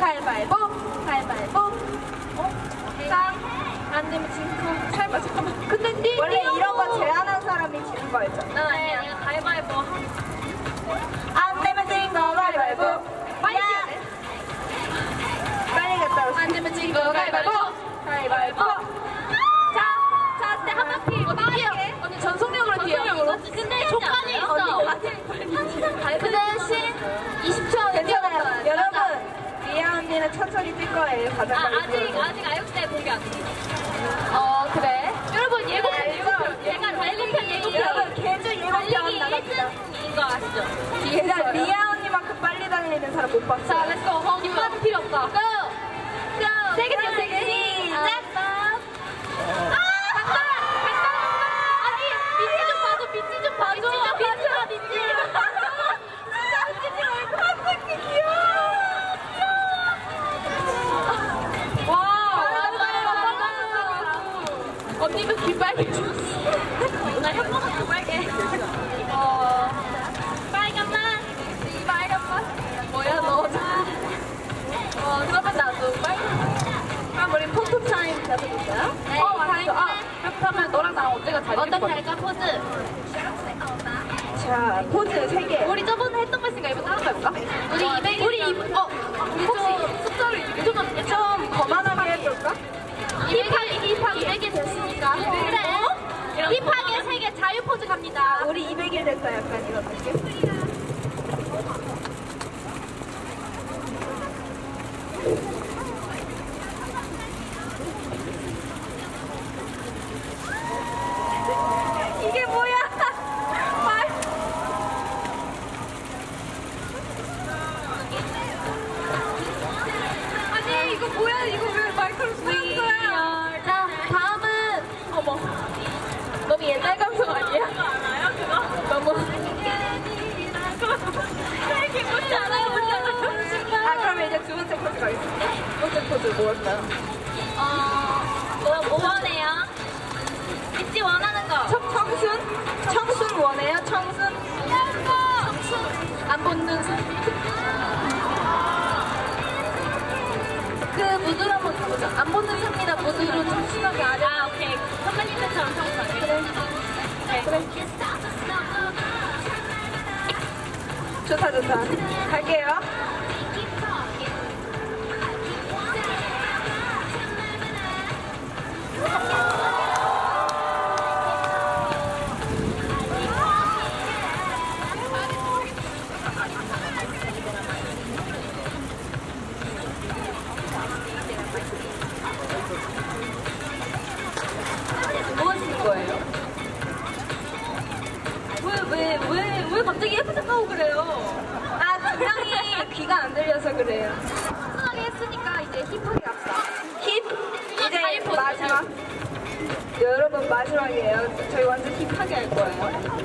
가위바위보 가위바위보 어? 자 안되면 진거 잠깐만 잠깐만 근데 띠 원래 이런 거 제안한 사람이 지는. 난 아니야 내가 가위바위보 안되면 진거 가위바위보. 빨리 야. 해야 돼 빨리 갔다 오세요. 안되면 진거 가위바위보 가위바위보. 자, 자, 한 바퀴 빠르게. 언니 전속력으로 뛰어. 근데 조건이 있어. 그 대신 20초 안에 괜찮아요. 뛰어가야 여러분, 리아 천천히 뛸 거예요. 가장 아, 빨리 아직, 뛰어요. 아직 아육대 공개 안 돼. 어, 그래. 여러분, 예고편, 네, 예고편. 제가 달리편 예고편. 여러분, 개주 예고편 나갑니다. 1등인 거 아시죠? 일단 리아 언니만큼 빨리 달리는 사람 못 자, 봤어요. 렛츠고. 어, 이거는 필요 없다. 고! 고! 세개 뛰어, 세 개. 시작. 아! 간다! 간다! 아니, 밑에 좀 봐줘, 밑에 좀 봐줘. 밑에 좀 봐줘, 밑에. 진짜 웃기지 말고. 갑자기 귀여워. 와, 빨개졌어. 나더 빨개. 어, 빨간 맛. 빨간 맛. 뭐야, 너. 어, 그러면 나도 빨간 그럼 우리 photo time 가져볼까요? 네, 어, 다행이네. 아, 그렇다면 너랑 나랑 언제가 잘 어떻게 할까, 포즈? 자, 포즈 3개. 우리 저번에 했던 거 있으니까 이번 거 해볼까? 우리 200, 우리 200, 어, 우리 혹시 숫자를 200, 좀, 좀 거만하게 해줄까? hip하게, hip하게 200개 됐으니까. 그래. hip하게 3개 자유 포즈 갑니다. 우리 200일 됐다 약간 이거 느낌? 이게 뭐야? 말. 아니, 이거 뭐야? 이거 왜 마이크로 쓰는 두 번째 포즈 뭘까요? 어, 뭐, 뭐 원해요? 있지 원하는 거. 청, 청순? 청순 원해요? 청순? 청순. 안 붙는 사그 무드로 한번 가보자. 안 붙는 삽니다. 무드로 청순하게 아래. 아, 오케이. 선배님들처럼 청순하게. 그래. 네. 그래. 좋다 좋다. 갈게요. 갑자기 척하고 그래요? 아 분명히 귀가 안 들려서 그래요. 청순하게 했으니까 이제 힙하게 합시다. 힙 이제. 마지막. 여러분 마지막이에요. 저희 완전 힙하게 할 거예요.